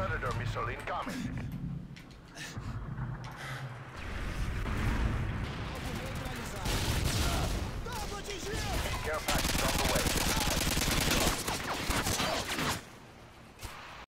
Predator missile incoming.